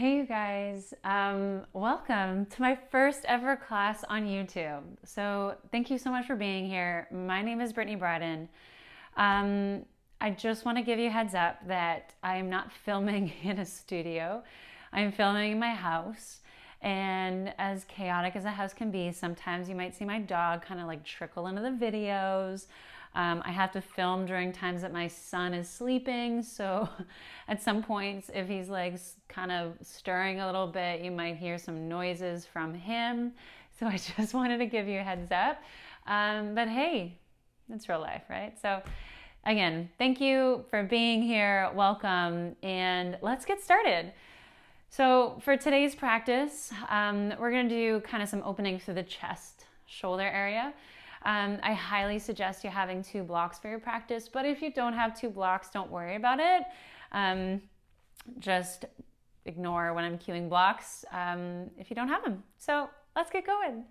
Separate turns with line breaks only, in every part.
Hey, you guys. Um, welcome to my first ever class on YouTube. So, thank you so much for being here. My name is Brittany Bryden. Um, I just want to give you heads up that I am not filming in a studio, I'm filming in my house. And as chaotic as a house can be, sometimes you might see my dog kind of like trickle into the videos. Um, I have to film during times that my son is sleeping. So at some points, if he's like kind of stirring a little bit, you might hear some noises from him. So I just wanted to give you a heads up. Um, but hey, it's real life, right? So again, thank you for being here. Welcome. And let's get started. So for today's practice, um, we're going to do kind of some opening through the chest, shoulder area. Um, I highly suggest you having two blocks for your practice, but if you don't have two blocks, don't worry about it. Um, just ignore when I'm cueing blocks um, if you don't have them. So let's get going.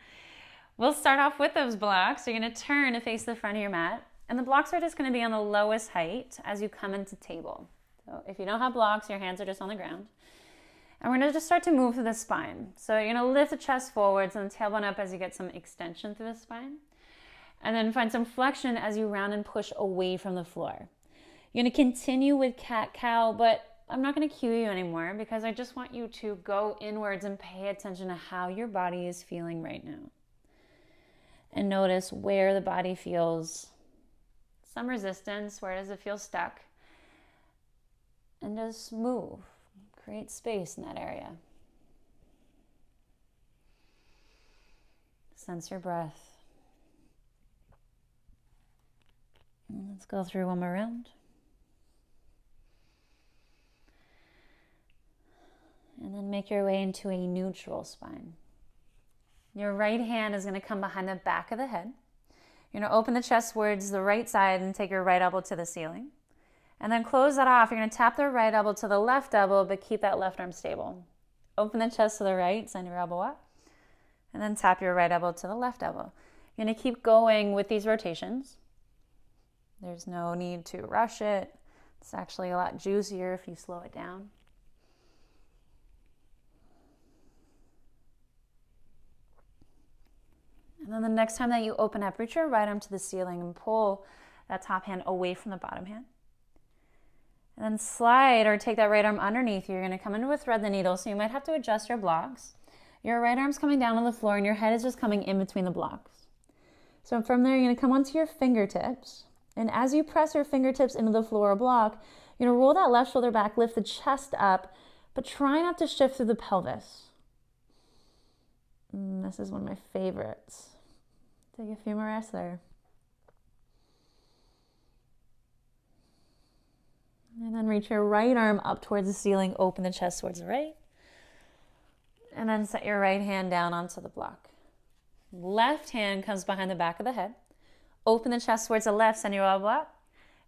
We'll start off with those blocks. You're going to turn to face the front of your mat, and the blocks are just going to be on the lowest height as you come into table. So if you don't have blocks, your hands are just on the ground. And we're to just start to move through the spine. So you're to lift the chest forwards and the tailbone up as you get some extension through the spine. And then find some flexion as you round and push away from the floor. You're to continue with cat cow, but I'm not to cue you anymore because I just want you to go inwards and pay attention to how your body is feeling right now. And notice where the body feels some resistance, where does it feel stuck? And just move, create space in that area. Sense your breath. Let's go through one more round. And then make your way into a neutral spine. Your right hand is going to come behind the back of the head. You're going to open the chest towards the right side and take your right elbow to the ceiling. And then close that off. You're going to tap the right elbow to the left elbow, but keep that left arm stable. Open the chest to the right, send your elbow up. And then tap your right elbow to the left elbow. You're going to keep going with these rotations. There's no need to rush it. It's actually a lot juicier if you slow it down. And then the next time that you open up, reach your right arm to the ceiling and pull that top hand away from the bottom hand. And then slide or take that right arm underneath you. You're going to come in with thread the needle, so you might have to adjust your blocks. Your right arm's coming down on the floor and your head is just coming in between the blocks. So from there, you're going to come onto your fingertips. And as you press your fingertips into the floor block, you're to roll that left shoulder back, lift the chest up, but try not to shift through the pelvis. And mm, this is one of my favorites. Take a few more rests there. And then reach your right arm up towards the ceiling, open the chest towards the right. And then set your right hand down onto the block. Left hand comes behind the back of the head. Open the chest towards the left, send your elbow up,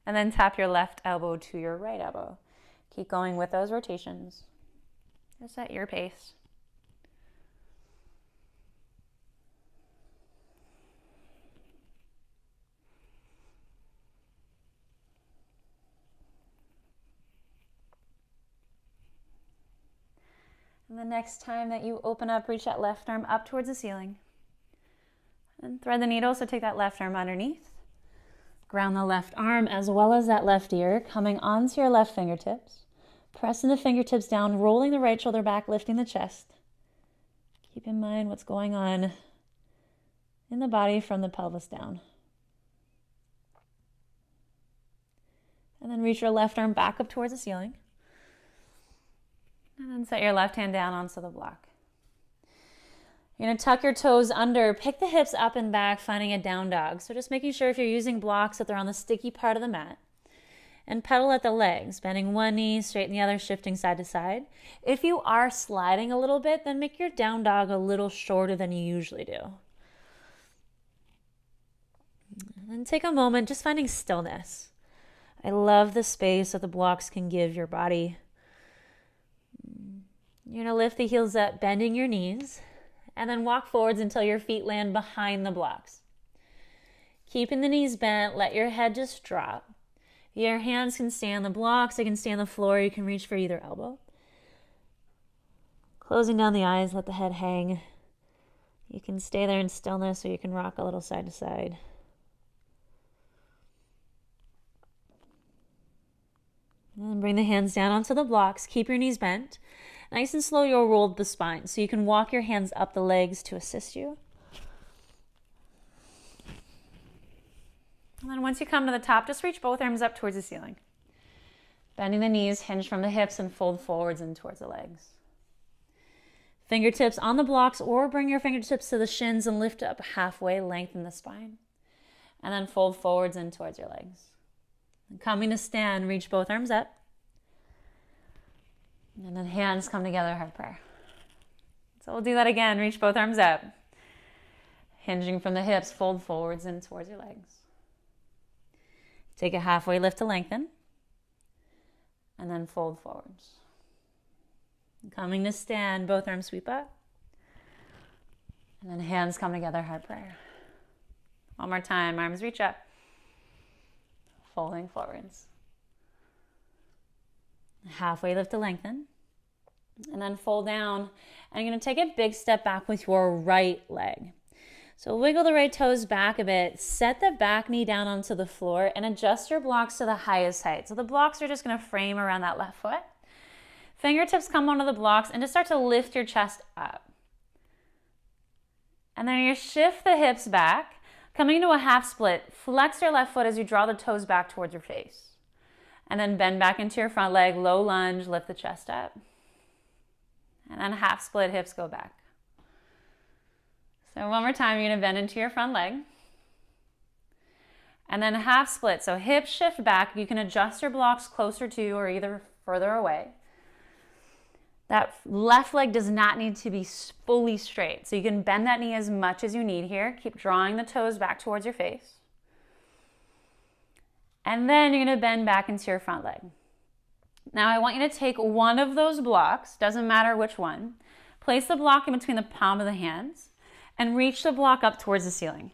and then tap your left elbow to your right elbow. Keep going with those rotations. Just at your pace. And the next time that you open up, reach that left arm up towards the ceiling. And thread the needle, so take that left arm underneath. Ground the left arm as well as that left ear, coming onto your left fingertips. Pressing the fingertips down, rolling the right shoulder back, lifting the chest. Keep in mind what's going on in the body from the pelvis down. And then reach your left arm back up towards the ceiling. And then set your left hand down onto the block. You're to tuck your toes under, pick the hips up and back, finding a down dog. So just making sure if you're using blocks that they're on the sticky part of the mat. And pedal at the legs, bending one knee, straighten the other, shifting side to side. If you are sliding a little bit, then make your down dog a little shorter than you usually do. And take a moment just finding stillness. I love the space that the blocks can give your body. You're to lift the heels up, bending your knees, and then walk forwards until your feet land behind the blocks. Keeping the knees bent, let your head just drop. Your hands can stay on the blocks, they can stay on the floor, you can reach for either elbow.
Closing down the eyes, let the head hang. You can stay there in stillness or you can rock a little side to side. And bring the hands down onto the blocks. Keep your knees bent. Nice and slow, you'll roll the spine. So you can walk your hands up the legs to assist you.
And then once you come to the top, just reach both arms up towards the ceiling. Bending the knees, hinge from the hips and fold forwards and towards the legs. Fingertips on the blocks or bring your fingertips to the shins and lift up halfway, lengthen the spine. And then fold forwards and towards your legs. And coming to stand, reach both arms up. And then hands come together, heart prayer. So we'll do that again. Reach both arms up. Hinging from the hips, fold forwards and towards your legs. Take a halfway lift to lengthen. And then fold forwards. Coming to stand, both arms sweep up. And then hands come together, heart prayer. One more time, arms reach up. Folding forwards. Halfway lift to lengthen. And then fold down. And you're going to take a big step back with your right leg. So wiggle the right toes back a bit, set the back knee down onto the floor, and adjust your blocks to the highest height. So the blocks are just going to frame around that left foot. Fingertips come onto the blocks and just start to lift your chest up. And then you shift the hips back, coming into a half split. Flex your left foot as you draw the toes back towards your face. And then bend back into your front leg, low lunge, lift the chest up. And then half split, hips go back. So one more time, you're gonna bend into your front leg. And then half split, so hips shift back. You can adjust your blocks closer to or either further away. That left leg does not need to be fully straight. So you can bend that knee as much as you need here. Keep drawing the toes back towards your face. And then you're gonna bend back into your front leg. Now I want you to take one of those blocks, doesn't matter which one, place the block in between the palm of the hands and reach the block up towards the ceiling.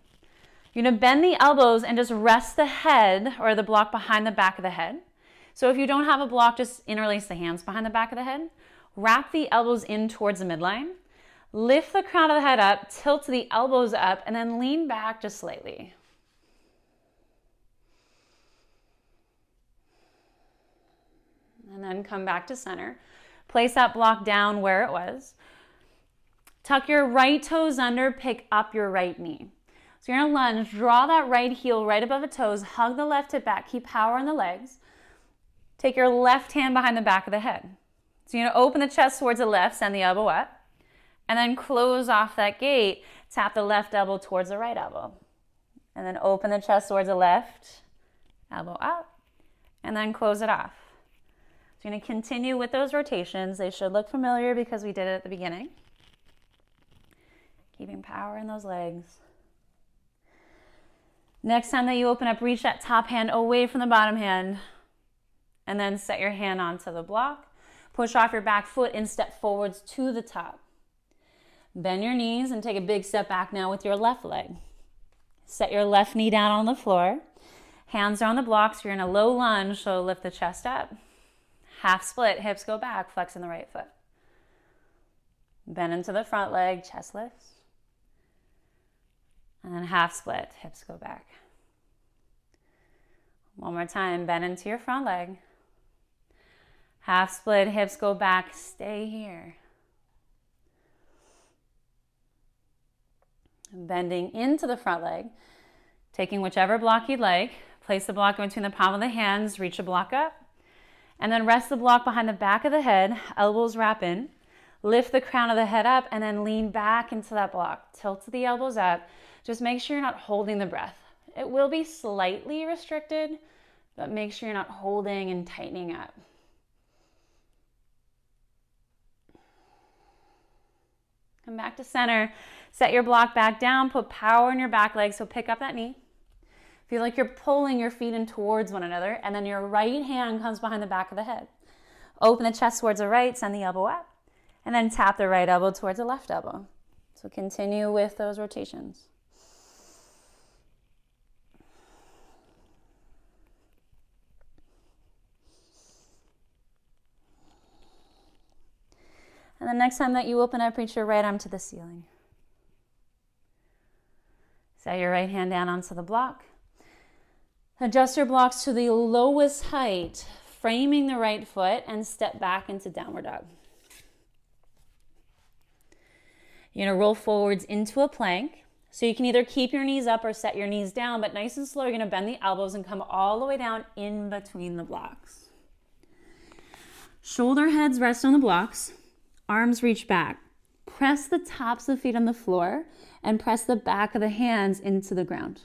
You're gonna bend the elbows and just rest the head or the block behind the back of the head. So if you don't have a block, just interlace the hands behind the back of the head Wrap the elbows in towards the midline. Lift the crown of the head up, tilt the elbows up, and then lean back just slightly. And then come back to center. Place that block down where it was. Tuck your right toes under, pick up your right knee. So you're gonna lunge, draw that right heel right above the toes, hug the left hip back, keep power in the legs. Take your left hand behind the back of the head. So you're gonna open the chest towards the left, send the elbow up, and then close off that gate, tap the left elbow towards the right elbow. And then open the chest towards the left, elbow up, and then close it off. So you're gonna continue with those rotations. They should look familiar because we did it at the beginning. Keeping power in those legs. Next time that you open up, reach that top hand away from the bottom hand, and then set your hand onto the block Push off your back foot and step forwards to the top. Bend your knees and take a big step back now with your left leg. Set your left knee down on the floor. Hands are on the blocks. You're in a low lunge, so lift the chest up. Half split, hips go back, flexing the right foot. Bend into the front leg, chest lifts. And then half split, hips go back. One more time, bend into your front leg. Half split, hips go back, stay here. Bending into the front leg, taking whichever block you'd like. Place the block in between the palm of the hands, reach the block up, and then rest the block behind the back of the head, elbows wrap in. Lift the crown of the head up and then lean back into that block. Tilt the elbows up. Just make sure you're not holding the breath. It will be slightly restricted, but make sure you're not holding and tightening up. Come back to center. Set your block back down. Put power in your back leg. So pick up that knee. Feel like you're pulling your feet in towards one another. And then your right hand comes behind the back of the head. Open the chest towards the right. Send the elbow up. And then tap the right elbow towards the left elbow. So continue with those rotations. And the next time that you open up, reach your right arm to the ceiling. Set your right hand down onto the block. Adjust your blocks to the lowest height, framing the right foot, and step back into downward dog. You're gonna roll forwards into a plank. So you can either keep your knees up or set your knees down, but nice and slow, you're gonna bend the elbows and come all the way down in between the blocks. Shoulder heads rest on the blocks, arms reach back. Press the tops of the feet on the floor and press the back of the hands into the ground.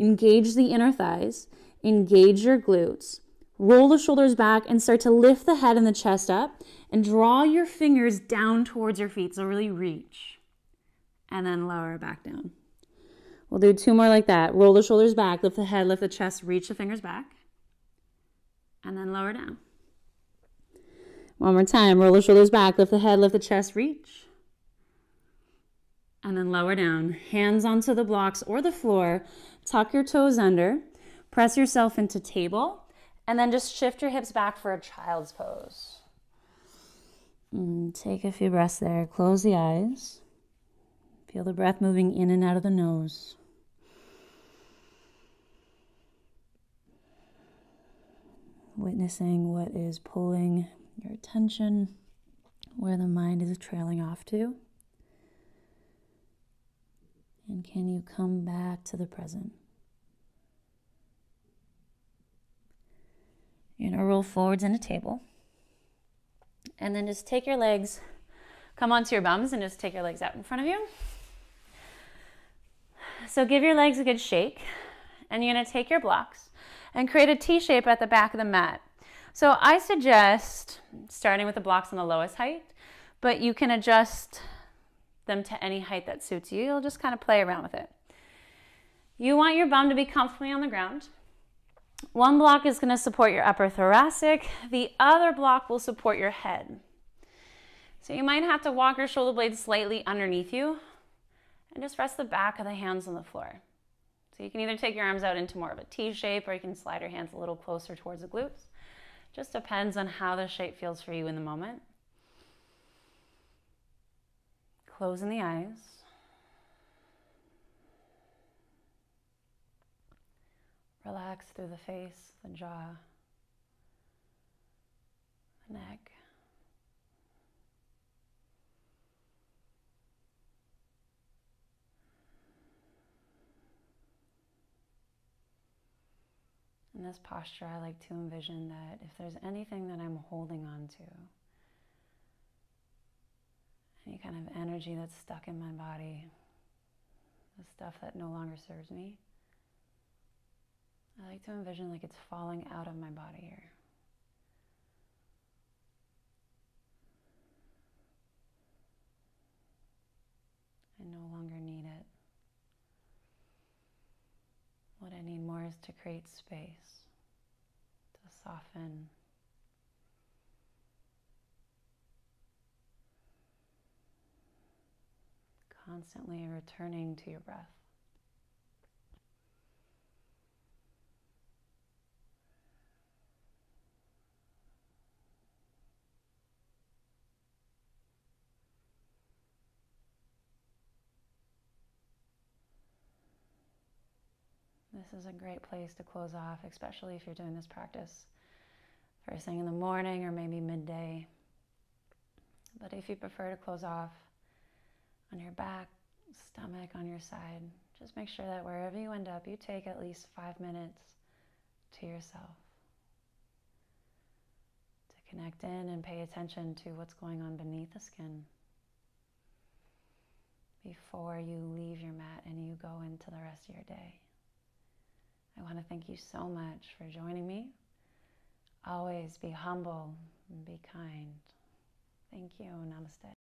Engage the inner thighs, engage your glutes. Roll the shoulders back and start to lift the head and the chest up and draw your fingers down towards your feet. So really reach and then lower back down. We'll do two more like that. Roll the shoulders back, lift the head, lift the chest, reach the fingers back, and then lower down. One more time. Roll the shoulders back, lift the head, lift the chest, reach. And then lower down. Hands onto the blocks or the floor. Tuck your toes under. Press yourself into table. And then just shift your hips back for a child's pose. And mm, take a few breaths there. Close the eyes. Feel the breath moving in and out of the nose. Witnessing what is pulling your attention, where the mind is trailing off to. And can you come back to the present? You're going to roll forwards in a table. And then just take your legs, come onto your bums, and just take your legs out in front of you. So give your legs a good shake. And you're going to take your blocks and create a T shape at the back of the mat. So I suggest starting with the blocks on the lowest height, but you can adjust them to any height that suits you. You'll just kind of play around with it. You want your bum to be comfortably on the ground. One block is going to support your upper thoracic, the other block will support your head. So you might have to walk your shoulder blades slightly underneath you and just rest the back of the hands on the floor. So you can either take your arms out into more of a T shape or you can slide your hands a little closer towards the glutes. Just depends on how the shape feels for you in the moment. Closing the eyes. Relax through the face, the jaw, the neck. In this posture, I like to envision that if there's anything that I'm holding on to, any kind of energy that's stuck in my body, the stuff that no longer serves me, I like to envision like it's falling out of my body here. I no longer need it. What I need more is to create space, to soften. Constantly returning to your breath. This is a great place to close off, especially if you're doing this practice first thing in the morning or maybe midday. But if you prefer to close off on your back, stomach, on your side, just make sure that wherever you end up, you take at least five minutes to yourself to connect in and pay attention to what's going on beneath the skin before you leave your mat and you go into the rest of your day. I want to thank you so much for joining me. Always be humble and be kind. Thank you. Namaste.